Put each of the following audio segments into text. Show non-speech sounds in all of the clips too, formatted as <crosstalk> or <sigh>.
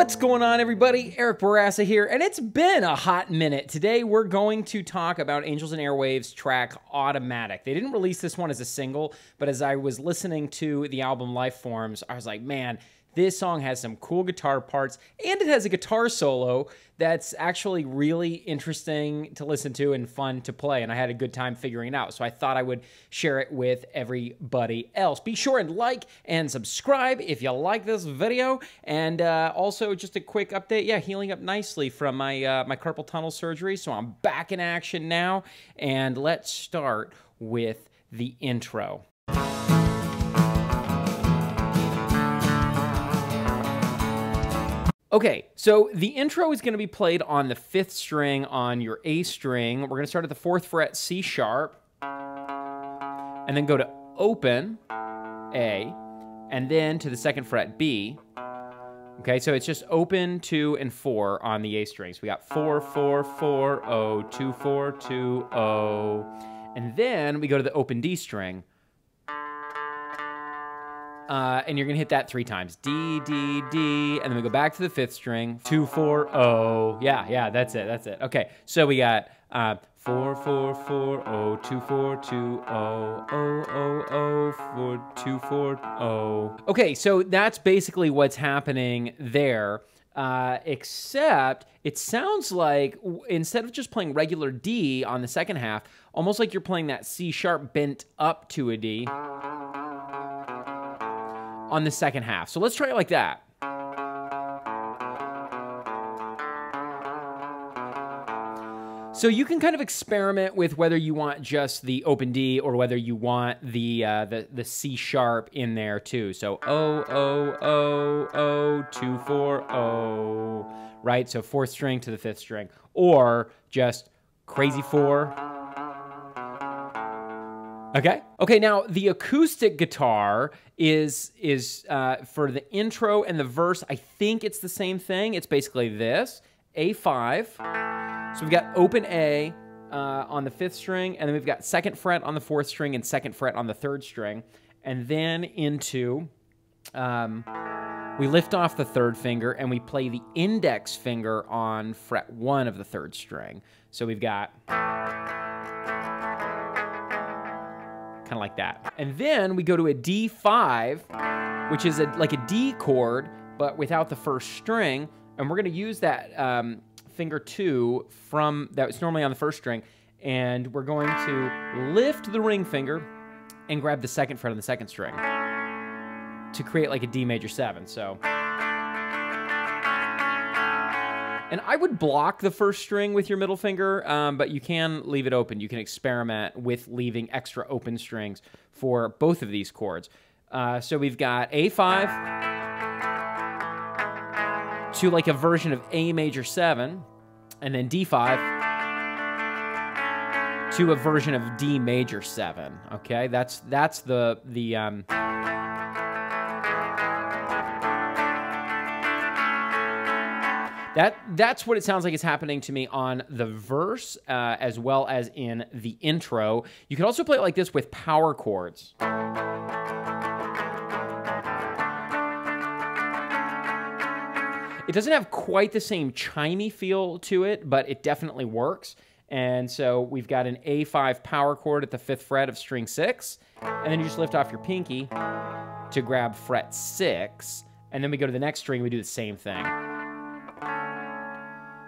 What's going on, everybody? Eric Bourassa here, and it's been a hot minute. Today, we're going to talk about Angels and Airwaves track Automatic. They didn't release this one as a single, but as I was listening to the album Lifeforms, I was like, man, this song has some cool guitar parts and it has a guitar solo that's actually really interesting to listen to and fun to play. And I had a good time figuring it out. So I thought I would share it with everybody else. Be sure and like and subscribe if you like this video. And uh, also, just a quick update yeah, healing up nicely from my, uh, my carpal tunnel surgery. So I'm back in action now. And let's start with the intro. Okay, so the intro is going to be played on the fifth string on your A string. We're going to start at the fourth fret C sharp, and then go to open A, and then to the second fret B. Okay, so it's just open, two, and four on the A strings. We got four, four, four, O, two, four, two, O. And then we go to the open D string. Uh, and you're gonna hit that three times. D, D, D, and then we go back to the fifth string. Two, four, O. Yeah, yeah, that's it, that's it. Okay, so we got uh, four, four, four, O, two, four, two, O, O, O, O, four, two, four, O. Okay, so that's basically what's happening there. Uh, except it sounds like instead of just playing regular D on the second half, almost like you're playing that C sharp bent up to a D on the second half. So let's try it like that. So you can kind of experiment with whether you want just the open D or whether you want the uh, the the C sharp in there too. So O O O O two four O, right? So fourth string to the fifth string, or just crazy four Okay. Okay. Now the acoustic guitar is is uh, for the intro and the verse. I think it's the same thing. It's basically this A5. So we've got open A uh, on the fifth string, and then we've got second fret on the fourth string and second fret on the third string, and then into. Um, we lift off the third finger and we play the index finger on fret one of the third string. So we've got kind of like that. And then we go to a D5, which is a, like a D chord, but without the first string. And we're going to use that um, finger two from that's normally on the first string. And we're going to lift the ring finger and grab the second fret on the second string to create like a D major seven. So. And I would block the first string with your middle finger, um, but you can leave it open. You can experiment with leaving extra open strings for both of these chords. Uh, so we've got A5 to like a version of A major 7, and then D5 to a version of D major 7. Okay, that's that's the the um, That that's what it sounds like is happening to me on the verse uh, as well as in the intro. You can also play it like this with power chords. It doesn't have quite the same chimey feel to it, but it definitely works. And so we've got an A5 power chord at the fifth fret of string six, and then you just lift off your pinky to grab fret six, and then we go to the next string, we do the same thing.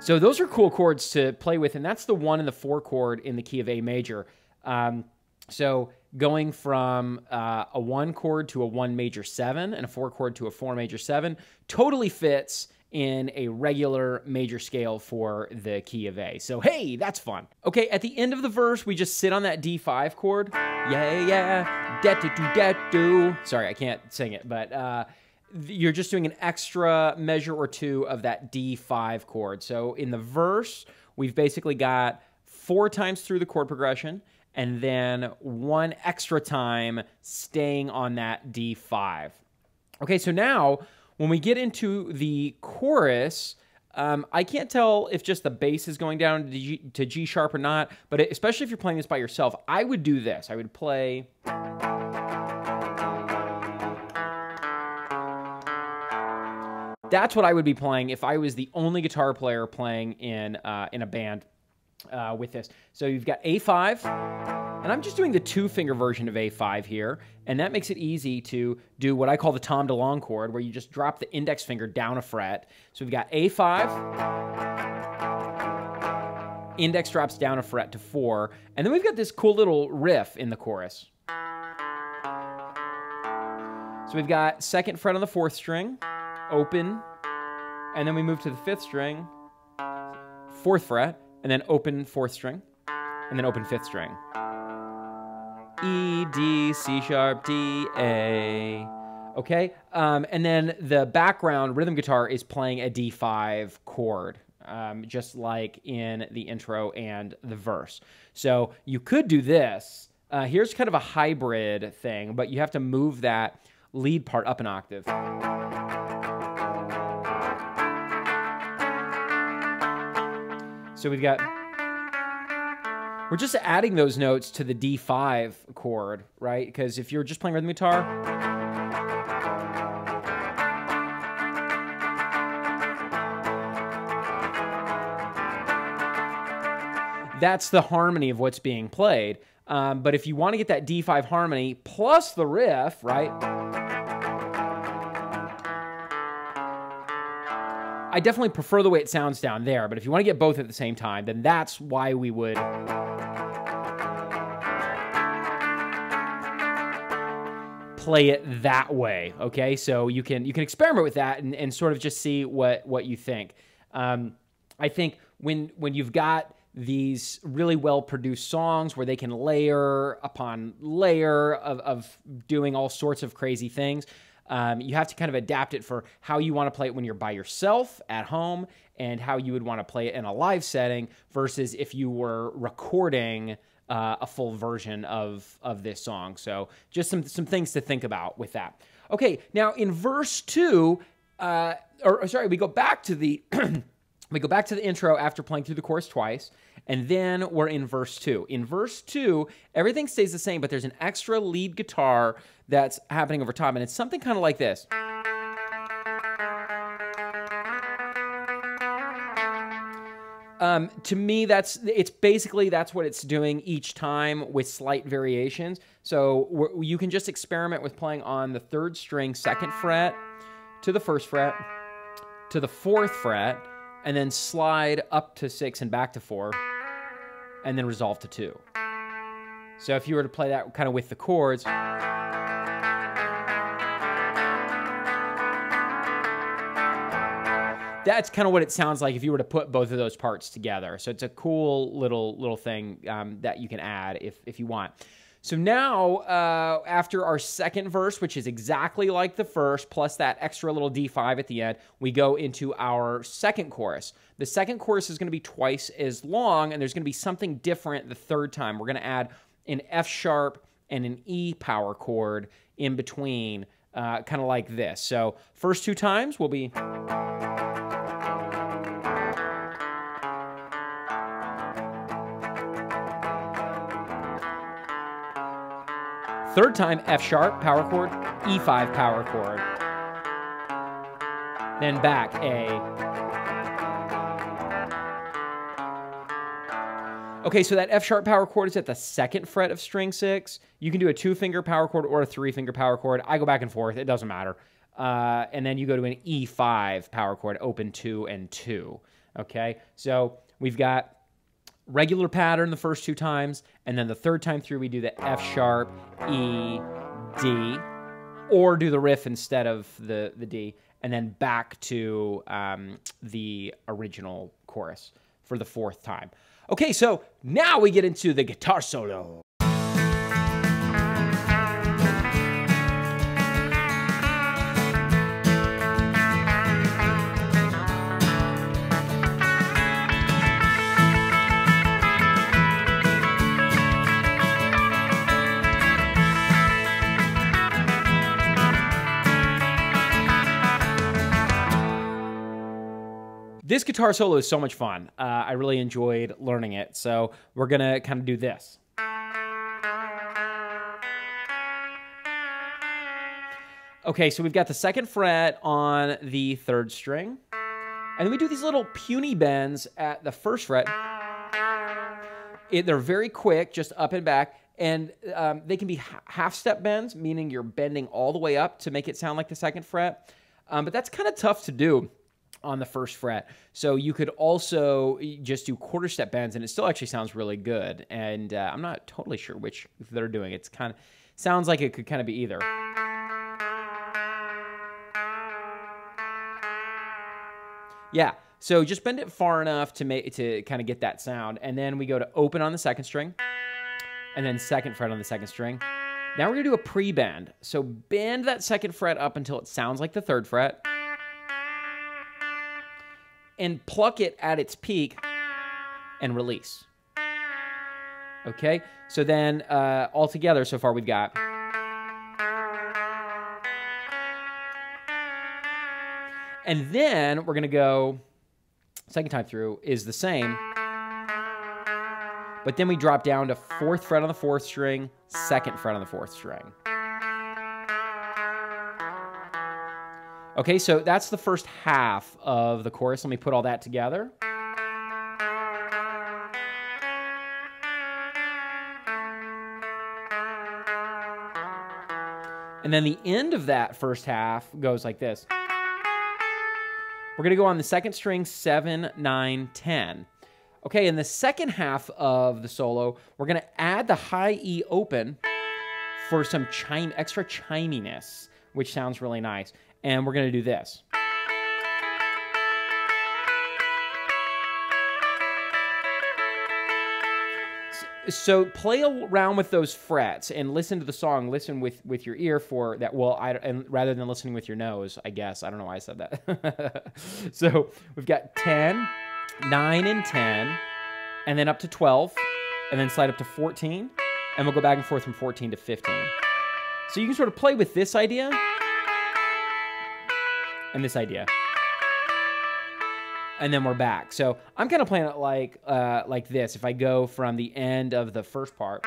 So those are cool chords to play with, and that's the one and the four chord in the key of A major. Um, so going from uh, a one chord to a one major seven and a four chord to a four major seven totally fits in a regular major scale for the key of A. So hey, that's fun. Okay, at the end of the verse, we just sit on that D5 chord. Yeah, yeah, da do da do. Sorry, I can't sing it, but uh, you're just doing an extra measure or two of that D5 chord. So in the verse, we've basically got four times through the chord progression and then one extra time staying on that D5. Okay, so now when we get into the chorus, um, I can't tell if just the bass is going down to G, to G sharp or not, but especially if you're playing this by yourself, I would do this. I would play. That's what I would be playing if I was the only guitar player playing in uh, in a band uh, with this. So you've got A5, and I'm just doing the two finger version of A5 here, and that makes it easy to do what I call the Tom DeLonge chord, where you just drop the index finger down a fret. So we've got A5, index drops down a fret to four, and then we've got this cool little riff in the chorus. So we've got second fret on the fourth string, open, and then we move to the fifth string, fourth fret, and then open fourth string, and then open fifth string. E, D, C sharp, D, A. Okay? Um, and then the background rhythm guitar is playing a D5 chord, um, just like in the intro and the verse. So you could do this. Uh, here's kind of a hybrid thing, but you have to move that lead part up an octave. So we've got, we're just adding those notes to the D5 chord, right? Because if you're just playing rhythm guitar, that's the harmony of what's being played. Um, but if you want to get that D5 harmony plus the riff, right? I definitely prefer the way it sounds down there, but if you want to get both at the same time, then that's why we would play it that way. Okay, so you can you can experiment with that and, and sort of just see what what you think. Um, I think when when you've got these really well produced songs where they can layer upon layer of, of doing all sorts of crazy things. Um, you have to kind of adapt it for how you want to play it when you're by yourself at home and how you would want to play it in a live setting versus if you were recording uh, a full version of, of this song. So just some, some things to think about with that. Okay, now in verse two, uh, or sorry, we go back to the <clears throat> we go back to the intro after playing through the chorus twice, and then we're in verse two. In verse two, everything stays the same, but there's an extra lead guitar that's happening over top, and it's something kind of like this. Um, to me, that's it's basically that's what it's doing each time with slight variations. So you can just experiment with playing on the third string, second fret, to the first fret, to the fourth fret, and then slide up to six and back to four, and then resolve to two. So if you were to play that kind of with the chords. that's kind of what it sounds like if you were to put both of those parts together. So it's a cool little little thing um, that you can add if if you want. So now, uh, after our second verse, which is exactly like the first, plus that extra little D5 at the end, we go into our second chorus. The second chorus is going to be twice as long, and there's going to be something different the third time. We're going to add an F sharp and an E power chord in between, uh, kind of like this. So, first two times will be. Third time, F sharp, power chord, E5 power chord. Then back, A. Okay, so that F sharp power chord is at the second fret of string six. You can do a two finger power chord or a three finger power chord. I go back and forth, it doesn't matter. Uh, and then you go to an E5 power chord, open two and two. Okay, so we've got regular pattern the first two times, and then the third time through we do the F sharp, E, D, or do the riff instead of the, the D, and then back to um, the original chorus for the fourth time. Okay, so now we get into the guitar solo. This guitar solo is so much fun. Uh, I really enjoyed learning it. So we're going to kind of do this. Okay, so we've got the second fret on the third string. And then we do these little puny bends at the first fret. It, they're very quick, just up and back. And um, they can be half step bends, meaning you're bending all the way up to make it sound like the second fret. Um, but that's kind of tough to do on the first fret. So you could also just do quarter step bends and it still actually sounds really good. And uh, I'm not totally sure which they're doing. It's kind of sounds like it could kind of be either. Yeah. So just bend it far enough to make to kind of get that sound. And then we go to open on the second string and then second fret on the second string. Now we're gonna do a pre-bend. So bend that second fret up until it sounds like the third fret and pluck it at its peak and release. Okay, so then uh, all together so far we've got. And then we're to go, second time through is the same. But then we drop down to fourth fret on the fourth string, second fret on the fourth string. Okay, so that's the first half of the chorus. Let me put all that together. And then the end of that first half goes like this. We're going to go on the second string, 7, 9, 10. Okay, in the second half of the solo, we're going to add the high E open for some chime, extra chiminess, which sounds really nice and we're going to do this. so play around with those frets and listen to the song listen with with your ear for that well I, and rather than listening with your nose i guess. I don't know why i said that. <laughs> So we've got 10 9 and 10 and then up to 12 and then slide up to 14 and we'll go back and forth from 14 to 15 so you can sort of play with this idea and this idea. And then we're back. So I'm kind of playing it like uh, like this. If I go from the end of the first part.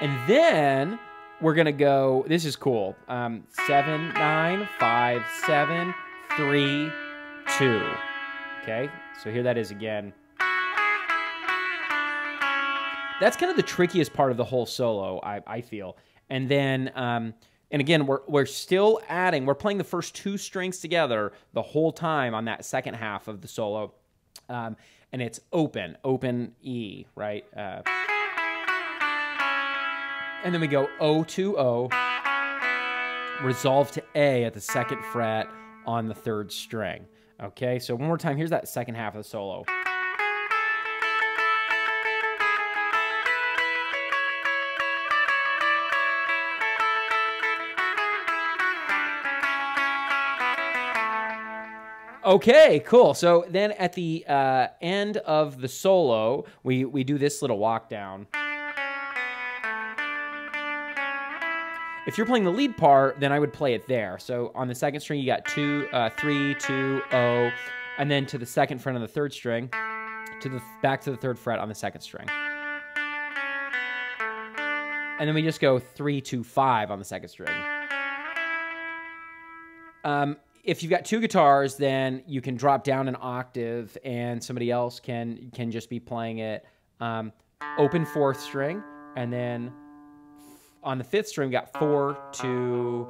And then we're gonna go. This is cool. Um, seven, nine, five, seven, three, two. Okay, so here that is again. That's kind of the trickiest part of the whole solo, I, I feel. And then, um, and again, we're, we're still adding, we're playing the first two strings together the whole time on that second half of the solo. Um, and it's open, open E, right? Uh, and then we go O to O, resolve to A at the second fret on the third string. Okay, so one more time. Here's that second half of the solo. Okay, cool. So then at the uh, end of the solo, we, we do this little walk down. If you're playing the lead part, then I would play it there. So on the second string, you got two, uh, three, two, oh, and then to the second fret on the third string, to the back to the third fret on the second string. And then we just go three, two, five on the second string. Um, if you've got two guitars, then you can drop down an octave, and somebody else can can just be playing it um, open fourth string, and then on the fifth string, got four, two,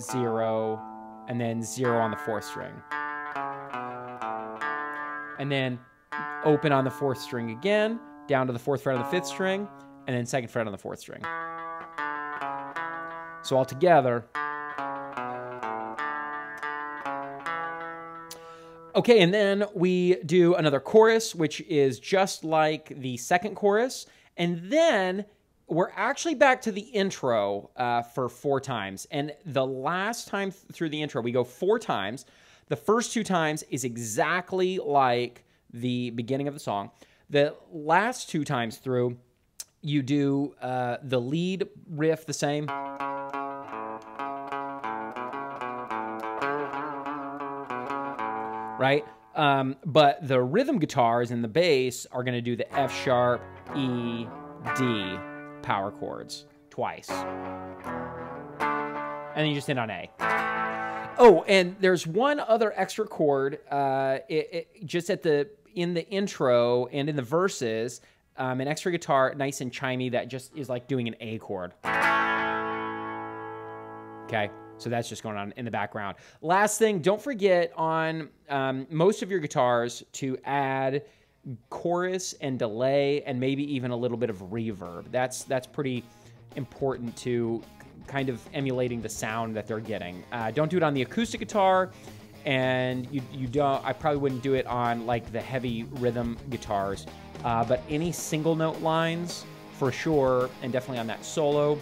zero, and then zero on the fourth string, and then open on the fourth string again, down to the fourth fret on the fifth string, and then second fret on the fourth string. So all together. Okay, and then we do another chorus, which is just like the second chorus. And then we're actually back to the intro uh, for four times. And the last time th through the intro, we go four times. The first two times is exactly like the beginning of the song. The last two times through, you do uh, the lead riff the same. Right? Um, but the rhythm guitars and the bass are going to do the F sharp, E, D power chords twice. And then you just hit on A. Oh, and there's one other extra chord uh, it, it, just at the in the intro and in the verses, um, an extra guitar, nice and chimey, that just is like doing an A chord. Okay, so that's just going on in the background. Last thing, don't forget on um, most of your guitars to add chorus and delay and maybe even a little bit of reverb. That's that's pretty important to kind of emulating the sound that they're getting. Uh, don't do it on the acoustic guitar, and you you don't. I probably wouldn't do it on like the heavy rhythm guitars, uh, but any single note lines for sure, and definitely on that solo,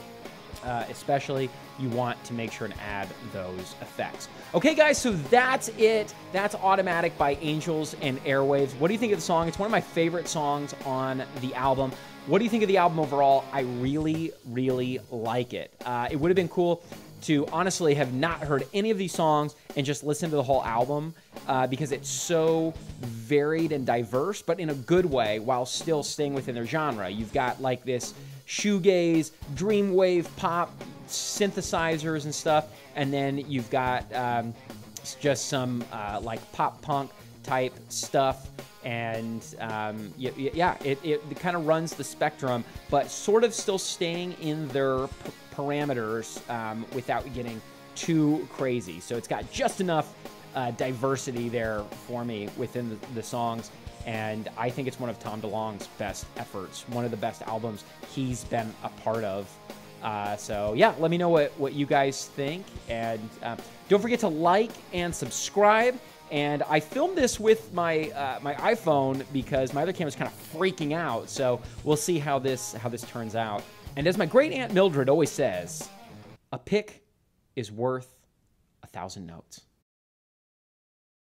uh, especially you want to make sure and add those effects. Okay, guys, so that's it. That's Automatic by Angels and Airwaves. What do you think of the song? It's one of my favorite songs on the album. What do you think of the album overall? I really, really like it. Uh, it would have been cool to honestly have not heard any of these songs and just listen to the whole album uh, because it's so varied and diverse, but in a good way while still staying within their genre. You've got like this shoegaze, dreamwave pop synthesizers and stuff, and then you've got um, just some uh, like pop punk type stuff. And um, yeah, it, it kind of runs the spectrum, but sort of still staying in their parameters um, without getting too crazy. So it's got just enough uh, diversity there for me within the, the songs and I think it's one of Tom DeLonge's best efforts, one of the best albums he's been a part of uh, so yeah, let me know what, what you guys think. And uh, don't forget to like and subscribe. And I filmed this with my uh, my iPhone because my other camera is kind of freaking out. So we'll see how this how this turns out. And as my great aunt Mildred always says, a pick is worth a thousand notes.